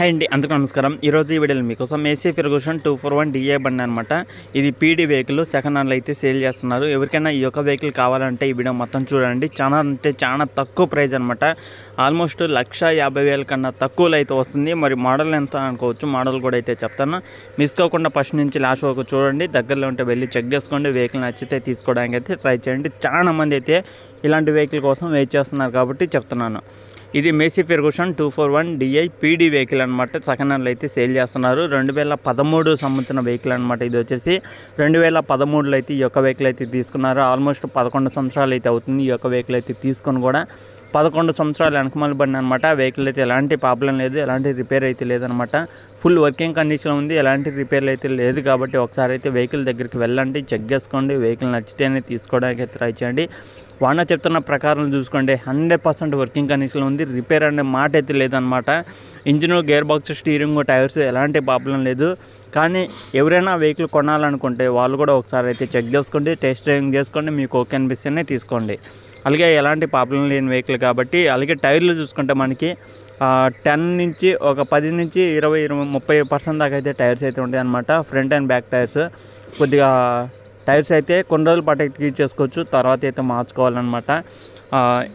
Hi అండి అందరికీ నమస్కారం. ఈరోజు ఈ వీడియోలో మీకోసం Massey Ferguson two four one DI బండి అనమాట ఇది పీడీ వెహికల్ సెకండ్ హ్యాండ్లో అయితే సేల్ చేస్తున్నారు. ఎవరికైనా ఈ యొక్క వెహికల్ కావాలంటే ఈ వీడియో మొత్తం చూడండి. చాలా అంటే చాలా తక్కువ ప్రైస్ అనమాట ఆల్మోస్ట్ లక్ష యాభై వేల కన్నా తక్కువలో అయితే వస్తుంది. మరి మోడల్ ఎంత అనుకోవచ్చు? మోడల్ కూడా అయితే చెప్తాను. మిస్ కాకుండా ఫస్ట్ నుంచి లాస్ట్ వరకు చూడండి. దగ్గరలో ఉంటే వెళ్ళి చెక్ చేసుకోండి. వెహికల్ నచ్చితే తీసుకోవడానికి అయితే ట్రై చేయండి. చాలా మంది అయితే ఇలాంటి వెహికల్ కోసం వెయిట్ చేస్తున్నారు కాబట్టి చెప్తున్నాను. ఇది Massey Ferguson two four one DI PD vehicle అనమాట సెకండ్ హ్యాండ్లో అయితే సేల్ చేస్తున్నారు. రెండు వేల పదమూడు సంబంధించిన వెహికల్ అనమాట ఇది వచ్చేసి. రెండు వేల పదమూడులో అయితే ఈ యొక్క వెహికల్ అయితే తీసుకున్నారు. ఆల్మోస్ట్ పదకొండు సంవత్సరాలు అయితే అవుతుంది ఈ యొక్క వెహికల్ అయితే తీసుకొని కూడా. పదకొండు సంవత్సరాలు వెనకమల బండి అనమాట వెహికల్ అయితే ఎలాంటి ప్రాబ్లం లేదు ఎలాంటి రిపేర్ అయితే లేదనమాట ఫుల్ వర్కింగ్ కండిషన్ ఉంది ఎలాంటి రిపేర్లు అయితే లేదు కాబట్టి ఒకసారి అయితే వెహికల్ దగ్గరికి వెళ్ళండి చెక్ చేసుకోండి. వెహికల్ నచ్చితేనే తీసుకోవడానికి ట్రై చేయండి. వాన చెప్తున్న ప్రకారం చూసుకోండి. హండ్రెడ్ పర్సెంట్ వర్కింగ్ కండిషన్లో ఉంది. రిపేర్ అనే మాట అయితే లేదనమాట engine gear box steering tyres ఎలాంటి ప్రాబ్లం లేదు. కానీ ఎవరైనా వెహికల్ కొనాలనుకుంటే వాళ్ళు కూడా ఒకసారి అయితే చెక్ చేసుకోండి టెస్ట్ డ్రైవింగ్ చేసుకోండి మీకు ఓకే అనిపిస్తేనే తీసుకోండి. అలాగే ఎలాంటి ప్రాబ్లం లేని వెహికల్ కాబట్టి అలాగే టైర్లు చూసుకుంటే మనకి టెన్ నుంచి ఒక పది నుంచి ఇరవై ఇరవై ముప్పై పర్సెంట్ దాకా అయితే టైర్స్ అయితే ఉంటాయి అనమాట ఫ్రంట్ అండ్ బ్యాక్ టైర్స్ కొద్దిగా టైర్స్ అయితే కొన్ని రోజుల పాటు అయితే యూజ్ చేసుకోవచ్చు. తర్వాత అయితే మార్చుకోవాలన్నమాట.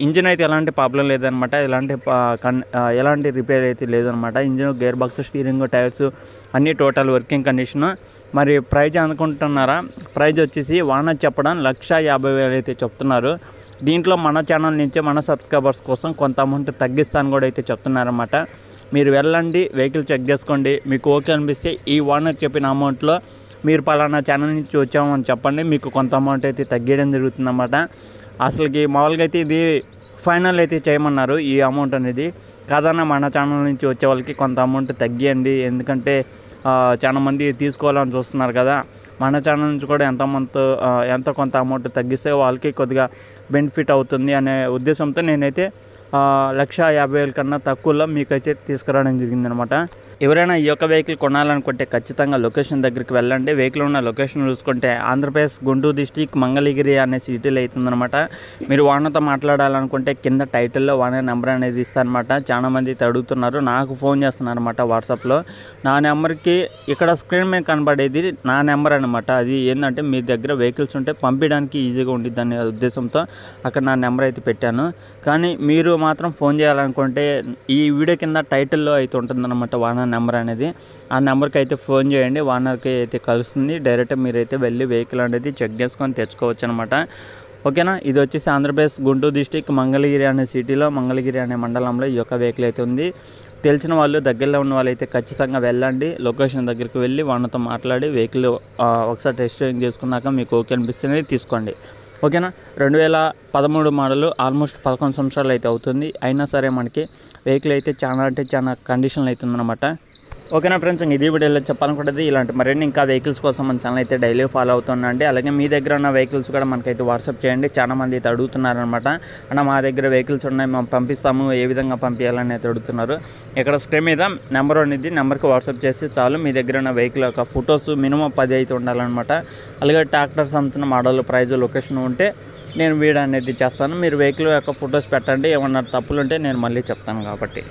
ఇంజిన్ అయితే ఎలాంటి ప్రాబ్లం లేదనమాట ఎలాంటి కన్ ఎలాంటి రిపేర్ అయితే లేదనమాట engine gear box steering tyres అన్నీ టోటల్ వర్కింగ్ కండిషన్. మరి ప్రైజ్ అనుకుంటున్నారా? ప్రైజ్ వచ్చేసి వాన చెప్పడం లక్ష యాభై వేలు అయితే చెప్తున్నారు. దీంట్లో మన ఛానల్ నుంచే మన సబ్స్క్రైబర్స్ కోసం కొంత అమౌంట్ తగ్గిస్తాను కూడా అయితే చెప్తున్నారన్నమాట. మీరు వెళ్ళండి వెహికల్ చెక్ చేసుకోండి. మీకు ఓకే అనిపిస్తే ఈ ఓనర్ చెప్పిన అమౌంట్లో మీరు పలానా ఛానల్ నుంచి వచ్చామని చెప్పండి. మీకు కొంత అమౌంట్ అయితే తగ్గేయడం జరుగుతుంది అన్నమాట అసలుకి మామూలుగా అయితే ఇది ఫైనల్ అయితే చేయమన్నారు. ఈ అమౌంట్ అనేది కాదన్నా మన ఛానల్ నుంచి వచ్చే వాళ్ళకి కొంత అమౌంట్ తగ్గియండి. ఎందుకంటే చాలా మంది తీసుకోవాలని చూస్తున్నారు కదా. మన ఛానల్ నుంచి కూడా ఎంత మంత్ ఎంత కొంత అమౌంట్ తగ్గిస్తే వాళ్ళకి కొద్దిగా బెనిఫిట్ అవుతుంది అనే ఉద్దేశంతో నేనైతే లక్ష యాభై వేల కన్నా తక్కువలో మీకైతే తీసుకురావడం జరిగిందనమాట. ఎవరైనా ఈ యొక్క వెహికల్ కొనాలనుకుంటే ఖచ్చితంగా లొకేషన్ దగ్గరికి వెళ్ళండి. వెహికల్ ఉన్న లొకేషన్ చూసుకుంటే ఆంధ్రప్రదేశ్ గుంటూరు డిస్టిక్ మంగళగిరి అనే సిటీలో అవుతుందన్నమాట మీరు వానతో మాట్లాడాలనుకుంటే కింద టైటిల్లో వాన నెంబర్ అనేది ఇస్తానమాట. చాలా మంది అయితే అడుగుతున్నారు. నాకు ఫోన్ చేస్తున్నారు అనమాట వాట్సాప్లో. నా నెంబర్కి ఇక్కడ స్క్రీన్ మీద కనబడేది నా నెంబర్ అనమాట. అది ఏంటంటే మీ దగ్గర వెహికల్స్ ఉంటే పంపించడానికి ఈజీగా ఉండిద్ది అనే ఉద్దేశంతో అక్కడ నా నెంబర్ అయితే పెట్టాను. కానీ మీరు మాత్రం ఫోన్ చేయాలనుకుంటే ఈ వీడియో కింద టైటిల్లో అయితే ఉంటుందన్నమాట వానర్ నెంబర్ అనేది. ఆ నెంబర్కి అయితే ఫోన్ చేయండి. వానర్కి అయితే కలుస్తుంది. డైరెక్ట్ మీరైతే వెళ్ళి వెహికల్ అనేది చెక్ చేసుకొని తెచ్చుకోవచ్చు అనమాట ఓకేనా? ఇది వచ్చేసి ఆంధ్రప్రదేశ్ గుంటూరు డిస్టిక్ మంగళగిరి అనే సిటీలో మంగళగిరి అనే మండలంలో ఈ యొక్క వెహికల్ అయితే ఉంది. తెలిసిన వాళ్ళు దగ్గరలో ఉన్న వాళ్ళు అయితే ఖచ్చితంగా వెళ్ళండి. లొకేషన్ దగ్గరికి వెళ్ళి వాళ్ళతో మాట్లాడి వెహికల్ ఒకసారి టెస్ట్ డ్రైవింగ్ చేసుకున్నాక మీకు ఓకే అనిపిస్తుంది తీసుకోండి. ఓకేనా? రెండు వేల పదమూడు మోడల్ ఆల్మోస్ట్ పదకొండు సంవత్సరాలు అయితే అవుతుంది. అయినా సరే మనకి వెహికల్ అయితే చాలా అంటే చాలా కండిషన్లు అవుతుందన్నమాట ఓకేనా ఫ్రెండ్స్ ఇంక ఇది వీడియోలో చెప్పాలనుకుంటుంది ఇలాంటి మరిన్ని ఇంకా వెహికల్స్ కోసం మన ఛానల్ అయితే డైలీ ఫాలో అవుతుందండి అలాగే మీ దగ్గర ఉన్న వెహికల్స్ కూడా మనకైతే వాట్సాప్ చేయండి. చాలా మంది అయితే అడుగుతున్నారనమాట అన్న మా దగ్గర వెహికల్స్ ఉన్నాయి మేము పంపిస్తాము ఏ విధంగా పంపించాలని అయితే అడుగుతున్నారు. ఇక్కడ స్క్రీన్ మీద నెంబర్ అనేది నెంబర్కి వాట్సాప్ చేస్తే చాలు. మీ దగ్గర ఉన్న వెహికల్ యొక్క ఫొటోస్ మినిమం పది అయితే ఉండాలన్నమాట. అలాగే ట్రాక్టర్ సంబంధించిన మోడల్ ప్రైజ్ లొకేషన్ ఉంటే నేను వీడియో అనేది చేస్తాను. మీరు వెహికల్ యొక్క ఫొటోస్ పెట్టండి. ఏమన్నా తప్పులు ఉంటే నేను మళ్ళీ చెప్తాను కాబట్టి.